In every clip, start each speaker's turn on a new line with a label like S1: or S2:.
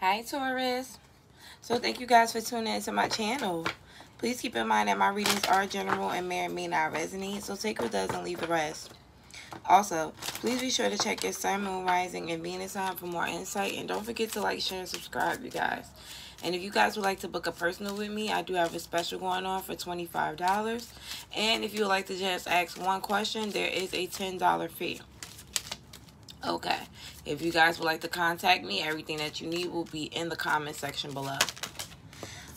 S1: Hi, Taurus. So thank you guys for tuning into my channel. Please keep in mind that my readings are general and may or may not resonate, so take what does and leave the rest. Also, please be sure to check your Sun, Moon, Rising, and Venus sign for more insight. And don't forget to like, share, and subscribe, you guys. And if you guys would like to book a personal with me, I do have a special going on for $25. And if you would like to just ask one question, there is a $10 fee. Okay. If you guys would like to contact me, everything that you need will be in the comment section below.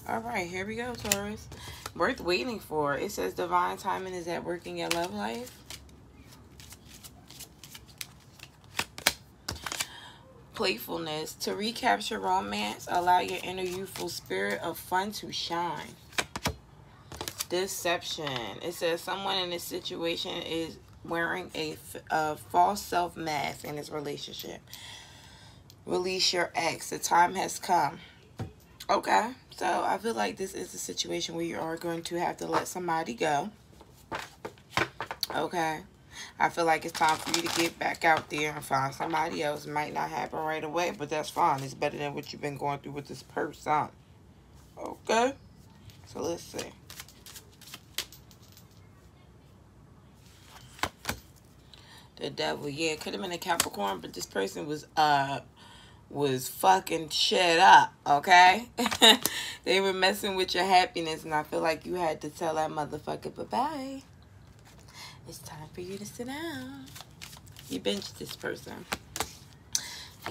S1: All right, here we go, Taurus. Worth waiting for. It says divine timing is at work in your love life. Playfulness. To recapture romance, allow your inner youthful spirit of fun to shine. Deception. It says someone in this situation is wearing a, a false self mask in his relationship. Release your ex. The time has come. Okay. So I feel like this is a situation where you are going to have to let somebody go. Okay. I feel like it's time for you to get back out there and find somebody else. It might not happen right away, but that's fine. It's better than what you've been going through with this person. Okay? So let's see. The devil, yeah, could have been a Capricorn, but this person was uh was fucking shit up, okay? they were messing with your happiness, and I feel like you had to tell that motherfucker bye-bye. It's time for you to sit down. You benched this person.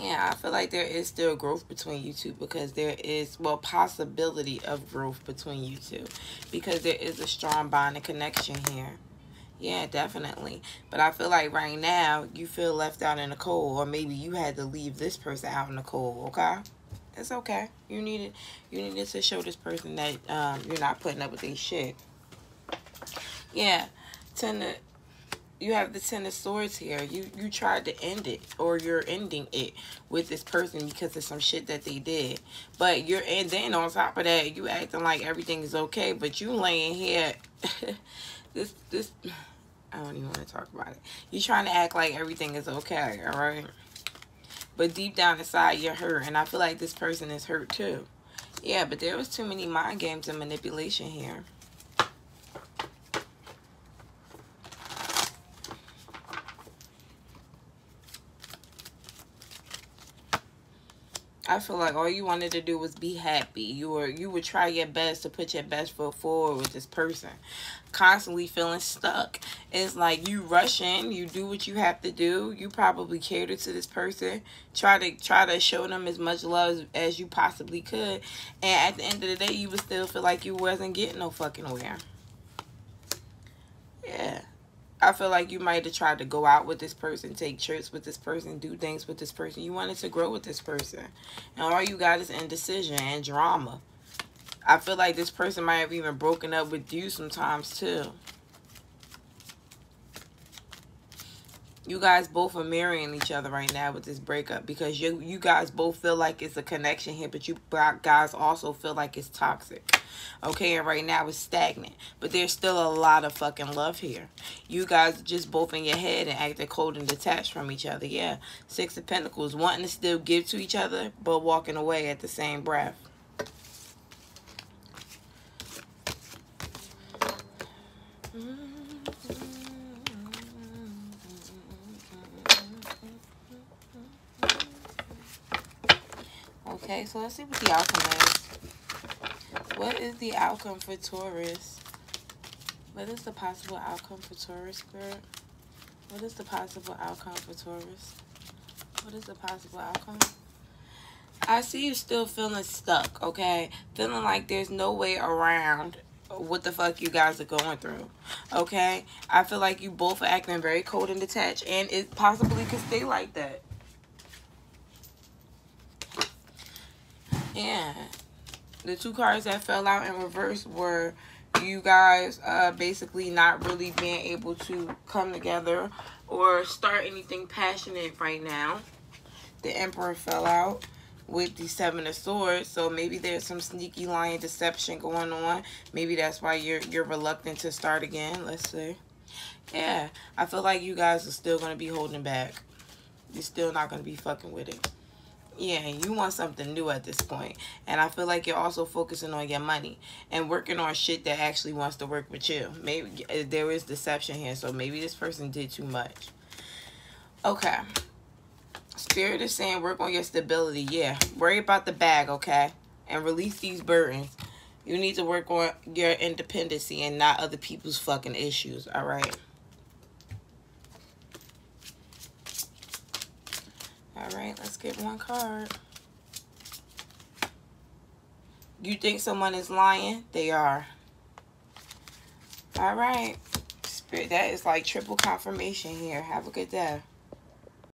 S1: Yeah, I feel like there is still growth between you two because there is, well, possibility of growth between you two because there is a strong bond and connection here. Yeah, definitely. But I feel like right now you feel left out in the cold or maybe you had to leave this person out in the cold, okay? It's okay. You needed you needed to show this person that um, you're not putting up with this shit. Yeah ten of you have the ten of swords here you you tried to end it or you're ending it with this person because of some shit that they did but you're and then on top of that you acting like everything is okay but you laying here this this i don't even want to talk about it. You're trying to act like everything is okay all right but deep down inside you're hurt and i feel like this person is hurt too. Yeah but there was too many mind games and manipulation here I feel like all you wanted to do was be happy. You were you would try your best to put your best foot forward with this person. Constantly feeling stuck. It's like you rush in, you do what you have to do. You probably cater to this person. Try to try to show them as much love as you possibly could. And at the end of the day, you would still feel like you wasn't getting no fucking where. Yeah. I feel like you might have tried to go out with this person, take trips with this person, do things with this person. You wanted to grow with this person. And all you got is indecision and drama. I feel like this person might have even broken up with you sometimes too. You guys both are marrying each other right now with this breakup because you you guys both feel like it's a connection here, but you guys also feel like it's toxic. Okay, and right now it's stagnant. But there's still a lot of fucking love here. You guys just both in your head and acting cold and detached from each other. Yeah, Six of Pentacles, wanting to still give to each other, but walking away at the same breath. Okay, so let's see what the outcome is. What is the outcome for Taurus? What is the possible outcome for Taurus, Spirit? What is the possible outcome for Taurus? What is the possible outcome? I see you still feeling stuck, okay? Feeling like there's no way around what the fuck you guys are going through, okay? I feel like you both are acting very cold and detached, and it possibly could stay like that. Yeah. The two cards that fell out in reverse were you guys uh, basically not really being able to come together or start anything passionate right now. The Emperor fell out with the Seven of Swords, so maybe there's some sneaky lying deception going on. Maybe that's why you're you're reluctant to start again. Let's see. Yeah, I feel like you guys are still going to be holding back. You're still not going to be fucking with it. Yeah, you want something new at this. And I feel like you're also focusing on your money and working on shit that actually wants to work with you. Maybe uh, there is deception here, so maybe this person did too much. Okay. Spirit is saying work on your stability. Yeah. Worry about the bag, okay? And release these burdens. You need to work on your independency and not other people's fucking issues, all right? All right, let's get one card. You think someone is lying? They are. All right. Spirit, that is like triple confirmation here. Have a good day.